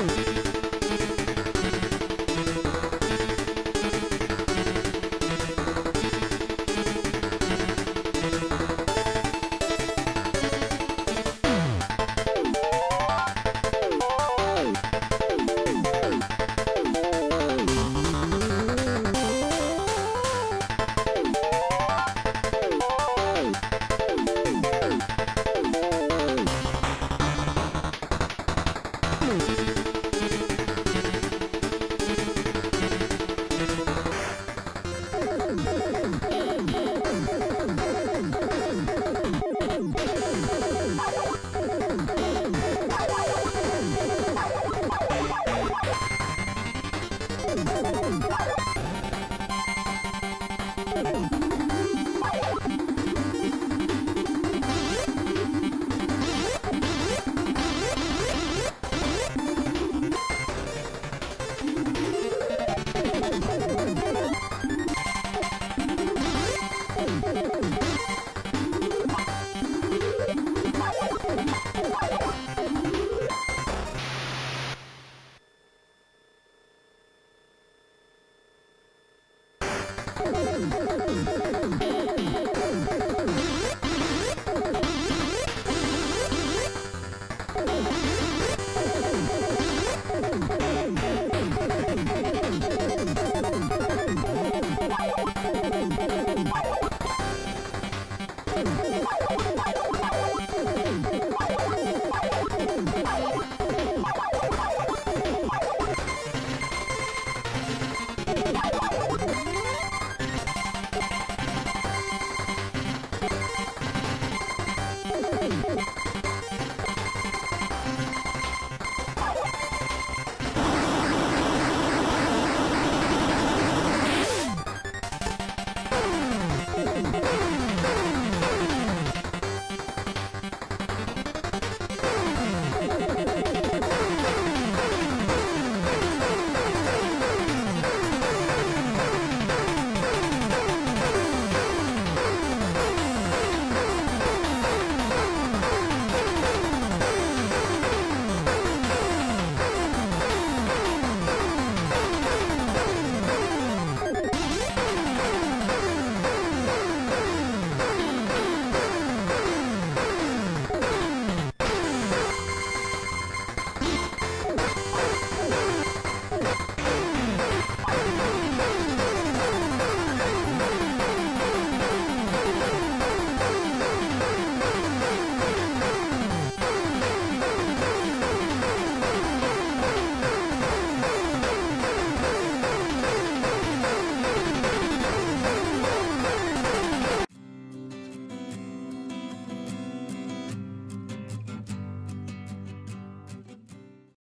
Woo! Thank you.